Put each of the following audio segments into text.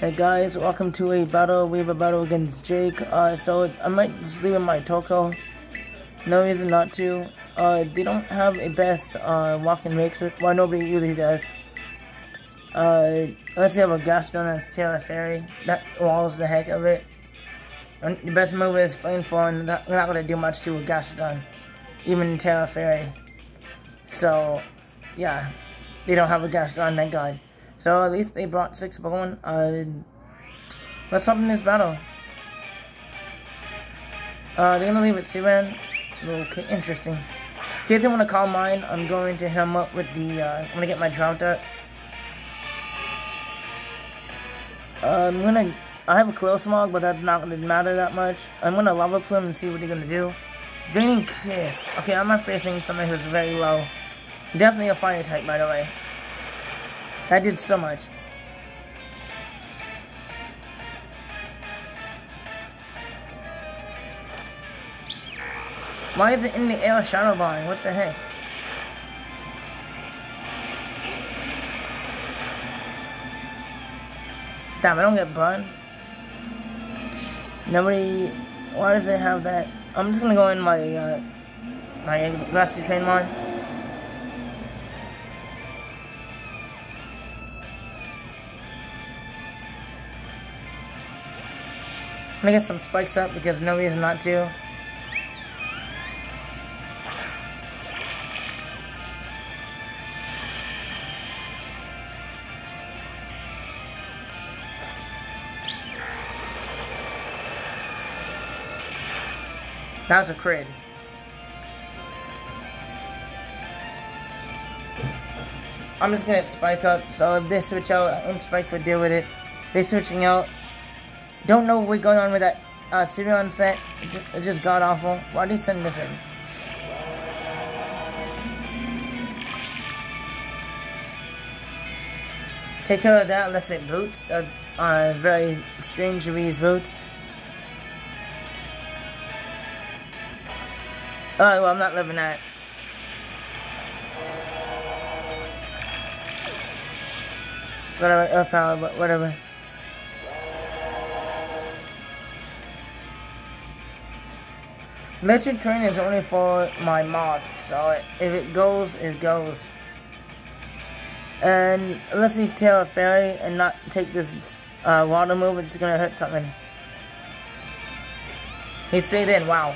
Hey guys, welcome to a battle. We have a battle against Jake. Uh, so I might just leave in my Toko. No reason not to. Uh, they don't have a best uh, walk-in mixer. Well, nobody usually does. Uh, unless you have a Gastron that's Tera Fairy. That walls the heck of it. And the best move is Flamethrower, and they're not going to do much to a Gastron. Even Tera Fairy. So, yeah. They don't have a Gastron, thank God. So at least they brought six bone. Uh, let's hop in this battle. Uh, they're gonna leave it Siran. Okay, interesting. In case they want to call mine, I'm going to him up with the, uh, I'm gonna get my Drought Dart. Uh, I'm gonna, I have a Clear Smog, but that's not gonna matter that much. I'm gonna Lava Plume and see what they're gonna do. Draining Kiss. Okay, I'm not facing somebody who's very low. Definitely a Fire type, by the way. That did so much. Why is it in the air shadow barring? What the heck? Damn, I don't get burned. Nobody... Why does it have that? I'm just gonna go in my, uh, my Rusty Train line. I'm gonna get some spikes up because no reason not to. That was a crit. I'm just gonna spike up, so if they switch out, and spike would deal with it. They switching out, don't know what's going on with that uh, Sirion set. It just, it just got awful. Why did he send this in? Take care of that unless it boots. That's uh, very strange to use boots. Alright, well, I'm not living that. Whatever, earth power, but whatever. Electric Terrain is only for my mod, so if it goes, it goes. And unless you Tera Fairy and not take this uh, water move, it's gonna hurt something. He stayed in, wow.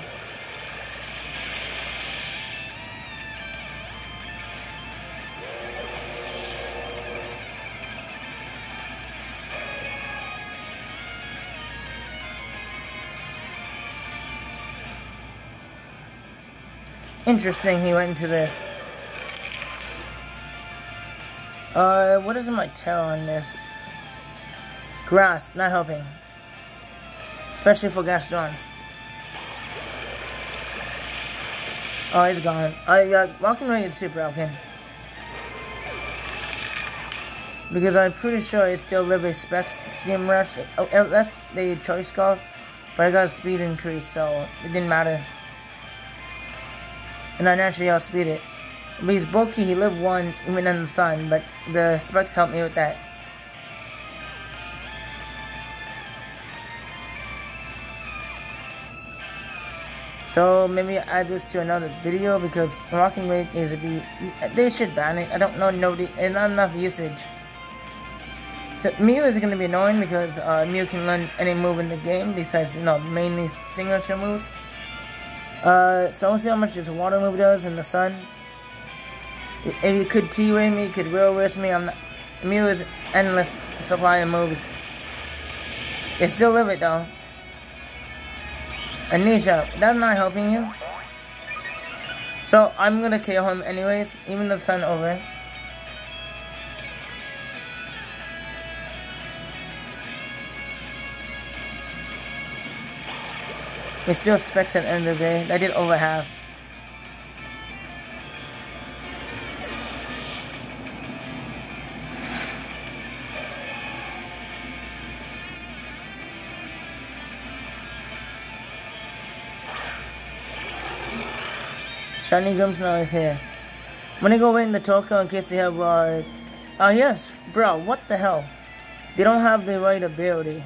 Interesting he went into this. Uh, what is my tail on this? Grass, not helping. Especially for Gastrons. Oh, he's gone. I uh, Walking Wake is super broken. Because I'm pretty sure I still live a Specs Steam Rush. Oh, that's the choice scarf. But I got a speed increase, so it didn't matter and I naturally outspeed it. But he's bulky, he lived one even in the sun, but the specs helped me with that. So maybe add this to another video because Walking Wake needs to be, they should ban it. I don't know, nobody, and not enough usage. So Mew is going to be annoying because uh, Mew can learn any move in the game besides, you know, mainly signature moves. Uh, so let's see how much this water move does in the sun. If you could T-Ray me, you could real risk me, I'm not, Mew is endless supply of moves. They still live it though. Anisha, that's not helping you. So I'm gonna kill him anyways, even the sun over. We still specs at the end of the day. I did over half. Shiny Gums now is here. I'm gonna go wait in the Toko in case they have, uh... Oh, yes, bro, what the hell? They don't have the right ability.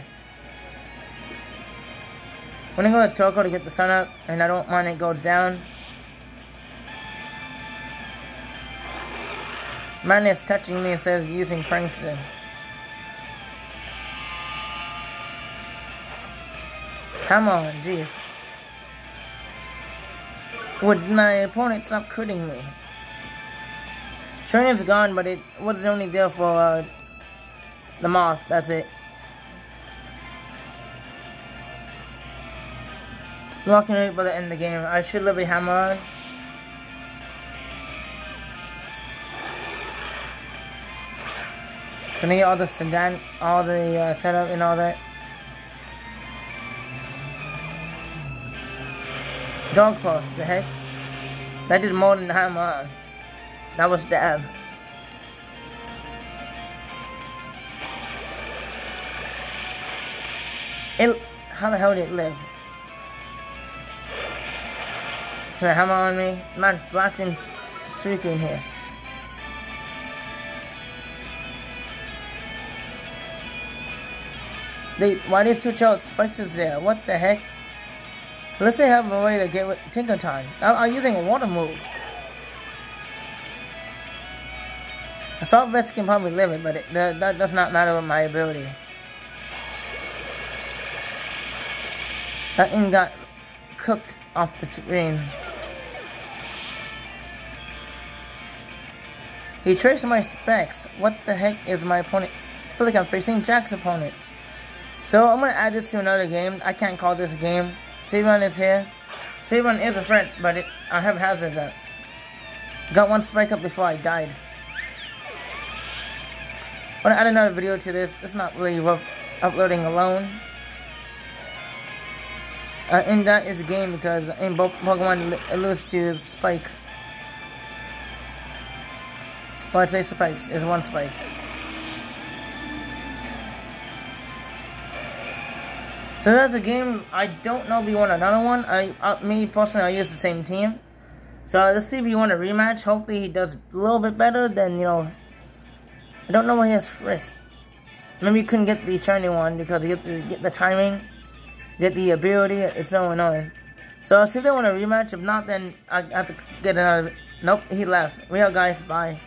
When I go to Toko to get the sun up, and I don't want it goes down, man is touching me instead of using Frankston. Come on, jeez. Would my opponent stop critting me? Training's gone, but it was only there for uh, the moth, that's it. Walking Wake by the end of the game. I should leave a hammer. Can I get all the sedan, all the uh, setup and all that? Dog post, the heck? That did more than hammer. That was dab. It, how the hell did it live? I hammer on me? Man, flashing streaking here. They, why did they switch out spices there? What the heck? Let's say have a way to get with Tinkaton. I'm using a water move. Assault vest can probably live it, but it, that, that does not matter with my ability. That thing got cooked off the screen. He traced my specs. What the heck is my opponent? I feel like I'm facing Jack's opponent. So I'm gonna add this to another game. I can't call this a game. Sabron is here. Sabron is a threat, but it, I have hazards up. Got one spike up before I died. I'm gonna add another video to this. It's not really worth uploading alone. Uh, and that is a game because in both Pokemon it lose to Spike. Well, I'd say Spikes is one Spike. So that's a game. I don't know if you want another one. I, uh, me personally, I use the same team. So let's see if you want a rematch. Hopefully he does a little bit better than, you know, I don't know why he has first. Maybe you couldn't get the shiny one because you have to get the timing get the ability. It's so annoying. So I'll see if they want a rematch. If not, then I have to get another. Nope, he left. We out, guys. Bye.